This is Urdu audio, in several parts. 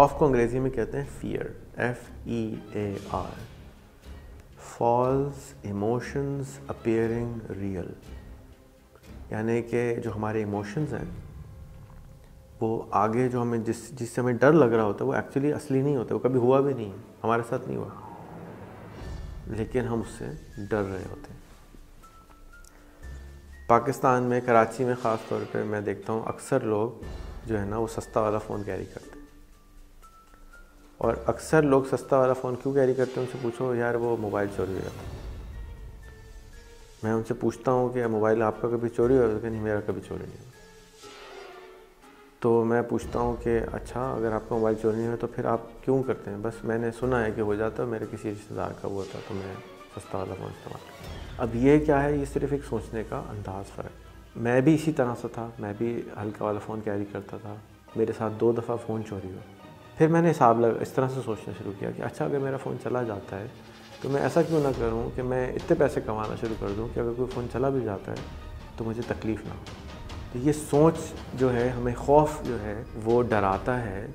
خوف کو انگریزی میں کہتے ہیں fear F E A R false emotions appearing real یعنی کہ جو ہمارے ایموشنز ہیں، وہ آگے جو ہمیں جس جس سے ہمیں ڈر لگ رہا ہوتا ہے، وہ ایکچولی اصلی نہیں ہوتا، وہ کبھی ہوا بھی نہیں ہمارے ساتھ نہیں ہوا۔ لیکن ہم اس سے ڈر رہے ہوتے ہیں۔ پاکستان میں، کراچی میں خاص طور پہ میں دیکھتا ہوں، اکثر لوگ جو ہے نا، وہ سستا والا فون کیری کرتے ہیں۔ اور اکثر لوگ سستا والا فون کیوں کیری کرتے ہیں؟ ان سے پوچھو، یار وہ موبائل چوری ہو جاتا میں ان سے پوچھتا ہوں کہ موبائل آپ کا کبھی چوری ہو کہ نہیں، میرا کبھی چوری نہیں ہوا۔ تو میں پوچھتا ہوں کہ اچھا اگر آپ کا موبائل چوری نہیں ہوا تو پھر آپ کیوں کرتے ہیں؟ بس میں نے سنا ہے کہ ہو جاتا ہے، میرے کسی رشتہ دار کا ہوا تھا تو میں سستا والا فون استعمال کرتا اب یہ کیا ہے؟ یہ صرف ایک سوچنے کا انداز فرق میں بھی اسی طرح سے تھا، میں بھی ہلکا والا فون کیری کرتا تھا۔ میرے ساتھ دو دفعہ فون چوری ہوا۔ پھر میں نے حساب لگ اس طرح سے سوچنا شروع کیا کہ اچھا اگر میرا فون چلا جاتا ہے تو میں ایسا کیوں نہ کروں کہ میں اتنے پیسے کمانا شروع کر دوں کہ اگر کوئی فون چلا بھی جاتا ہے تو مجھے تکلیف نہ ہو۔ تو یہ سوچ جو ہے، ہمیں خوف جو ہے، وہ ڈراتا ہے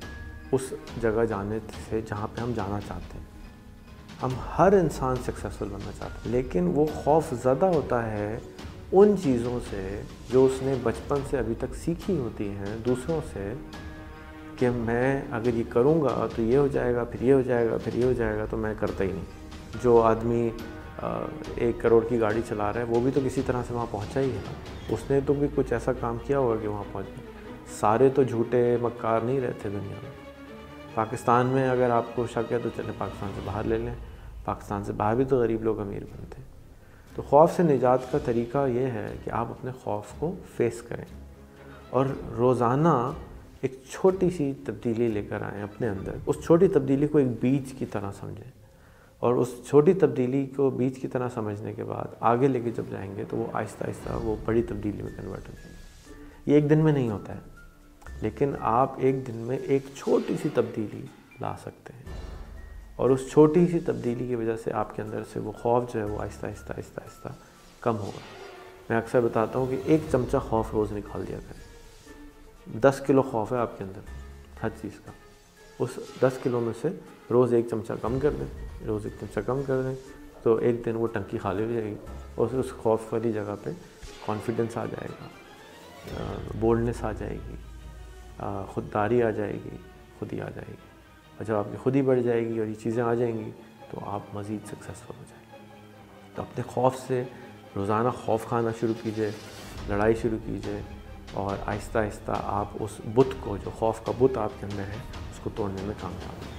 اس جگہ جانے سے جہاں پہ ہم جانا چاہتے ہیں۔ ہم ہر انسان سکسیزفل بننا چاہتے ہیں، لیکن وہ خوف زدہ ہوتا ہے ان چیزوں سے جو اس نے بچپن سے ابھی تک سیکھی ہوتی ہیں، دوسروں سے کہ میں اگر یہ کروں گا تو یہ ہو جائے گا، پھر یہ ہو جائے گا، پھر یہ ہو جائے گا، تو میں کرتا ہی نہیں۔ جو آدمی ایک کروڑ کی گاڑی چلا رہا ہے، وہ بھی تو کسی طرح سے وہاں پہنچا ہی ہے۔ اس نے تو بھی کچھ ایسا کام کیا ہوگا کہ وہاں پہنچ سارے تو جھوٹے مکار نہیں رہتے دنیا میں۔ پاکستان میں اگر آپ کو شک ہے تو چلیں پاکستان سے باہر لے لیں۔ پاکستان سے باہر بھی تو غریب لوگ امیر بنتے ہیں تو خوف سے نجات کا طریقہ یہ ہے کہ آپ اپنے خوف کو فیس کریں۔ اور روزانہ ایک چھوٹی سی تبدیلی لے کر آئیں اپنے اندر۔ اس چھوٹی تبدیلی کو ایک بیج کی طرح سمجھیں۔ اور اس چھوٹی تبدیلی کو بیج کی طرح سمجھنے کے بعد آگے لے کے جب جائیں گے تو وہ آہستہ آہستہ وہ بڑی تبدیلی میں کنورٹ ہو جائیں گے۔ یہ ایک دن میں نہیں ہوتا ہے، لیکن آپ ایک دن میں ایک چھوٹی سی تبدیلی لا سکتے ہیں۔ اور اس چھوٹی سی تبدیلی کی وجہ سے آپ کے اندر سے وہ خوف جو ہے وہ آہستہ آہستہ آہستہ آہستہ کم ہوگا۔ میں اکثر بتاتا ہوں کہ ایک چمچہ خوف روز نکال دیا کریں۔ دس کلو خوف ہے آپ کے اندر، ہر چیز کا۔ اس دس کلو میں سے روز ایک چمچہ کم کر دیں، روز ایک چمچہ کم کر دیں، تو ایک دن وہ ٹنکی خالی ہو جائے گی اور اس خوف والی جگہ پہ کانفیڈنس آ جائے گا بولڈنس آ جائے گی خودداری آ جائے گی، خودی آ جائے گی۔ اور جب آپ کی خودی بڑھ جائے گی اور یہ چیزیں آ جائیں گی، تو آپ مزید سکسیزفل ہو جائیں گے۔ تو اپنے خوف سے روزانہ خوف کھانا شروع کیجیے لڑائی شروع کیجیے اور آہستہ آہستہ آپ اس بت کو جو خوف کا بت آپ کے اندر ہے، اس کو توڑنے میں کامیاب ہوں